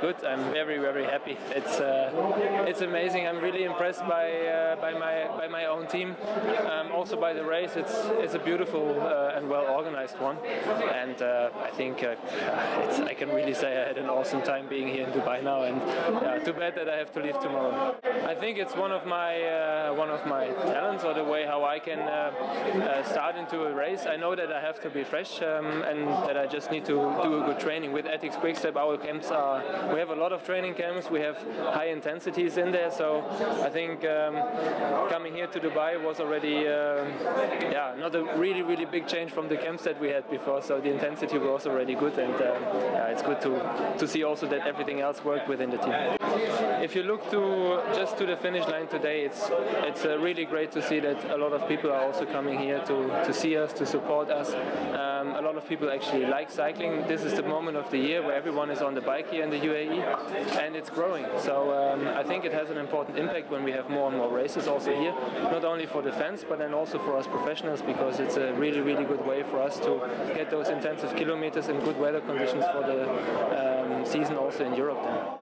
good. I'm very very happy. It's uh, it's amazing. I'm really impressed by uh, by my by my own team. Um, also by the race. It's it's a beautiful uh, and well organized one. And uh, I think uh, I can really say I had an awesome time being here in Dubai now. And too bad that I have to leave tomorrow. I think it's one of my one of my talents or the way how I can start into a race. I know that I have to be fresh um, and that I just need to do a good training with Etixx Quick-Step. Our camps are we have a lot of training camps. We have high intensities in there. So I think um, coming here to Dubai was already uh, yeah not a really really big change from the camps that we had before. So the intensity was already good, and uh, yeah, it's good to to see also that everything else worked within the team. If you look to just to the finish line today, it's it's uh, really great to see that a lot of people are also coming here to to see us to support us. Um, a lot of people actually like cycling. This is the moment of the year where everyone is on the bike here in the UAE, and it's growing. So um, I think it has an important impact when we have more and more races also here, not only for the fans but then also for us professionals because it's a really really good way for us to get those intensive kilometers in good weather conditions for the um, season also in Europe. Then.